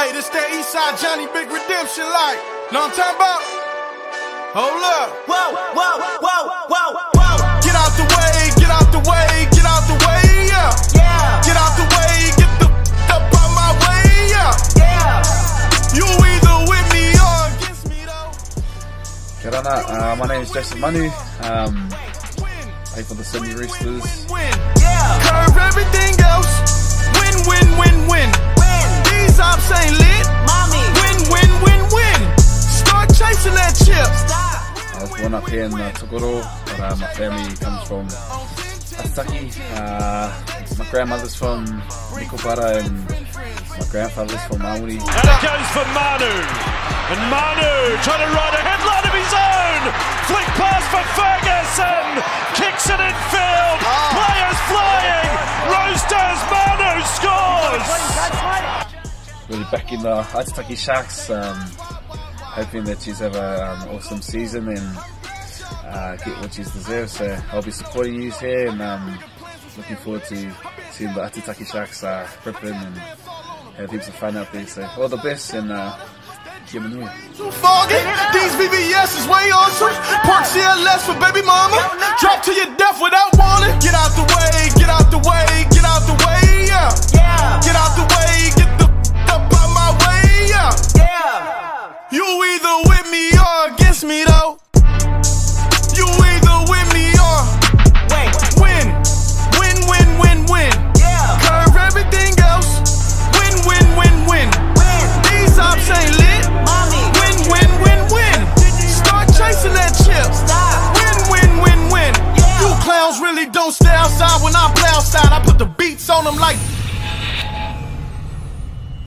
Hey, this that Eastside Johnny Big Redemption like. Know what I'm talking about? Hold up. Whoa, whoa, whoa, whoa, whoa. Get out the way, get out the way, get out the way, yeah. Yeah, Get out the way, get the f- up out my way, yeah. yeah. You either with me or against me though. Kia ora, uh, my name is Joseph Manu. Um, play for the Sydney Roosters. Win. Yeah. Curve everything else. Win, win, win, win. I was here in uh, Tokoroa, but uh, my family comes from Aitutaki. Uh, my grandmother's from Nikaupara and my grandfather's from Maori. And it goes for Manu. And Manu trying to ride a headline of his own. Flick pass for Ferguson. Kicks it in field. Players flying. Roosters. Manu scores. Really back in the Aitutaki Sharks. Um, hoping that she's have an um, awesome season and uh, get what she's deserved. So I'll be supporting you here and um, looking forward to seeing the Aitutaki Sharks uh, ripping and have heaps of fun out there. So all the best and uh, give it Too. These VVS is way awesome. Park CLS for baby mama. Drop to your death without warning. Get out the way, get out the way, get out the way, yeah. Yeah, Get out the way, get the f- up out my way, yeah. yeah. You either with me or against me though. Really don't stay outside when I play outside. I put the beats on them like